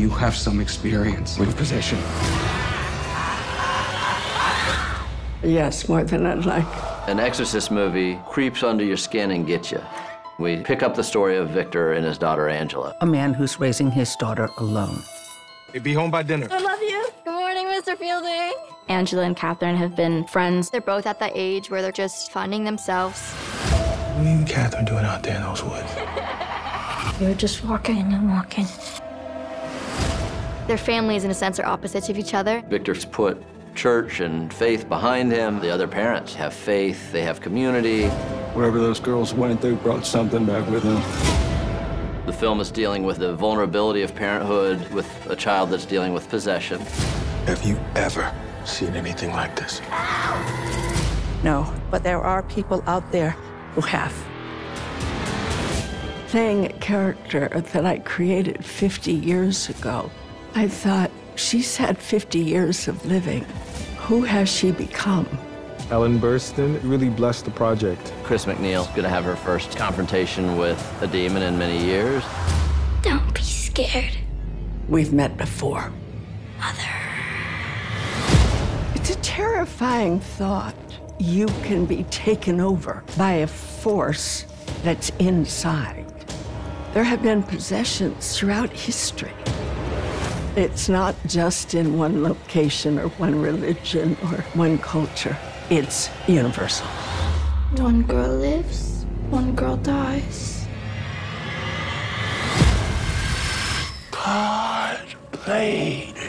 You have some experience with possession. Yes, more than I'd like. An Exorcist movie creeps under your skin and gets you. We pick up the story of Victor and his daughter Angela. A man who's raising his daughter alone. Hey, be home by dinner. I love you. Good morning, Mr. Fielding. Angela and Catherine have been friends. They're both at that age where they're just finding themselves. What are you and Catherine doing out there in those woods? We were just walking and walking. Their families, in a sense, are opposites of each other. Victor's put church and faith behind him. The other parents have faith, they have community. Wherever those girls went they brought something back with them. The film is dealing with the vulnerability of parenthood with a child that's dealing with possession. Have you ever seen anything like this? No, but there are people out there who have. Playing a character that I created 50 years ago, I thought, she's had 50 years of living. Who has she become? Ellen Burstyn really blessed the project. Chris MacNeil's gonna have her first confrontation with a demon in many years. Don't be scared. We've met before. Mother. It's a terrifying thought. You can be taken over by a force that's inside. There have been possessions throughout history. It's not just in one location or one religion or one culture. It's universal. One girl lives, one girl dies. God played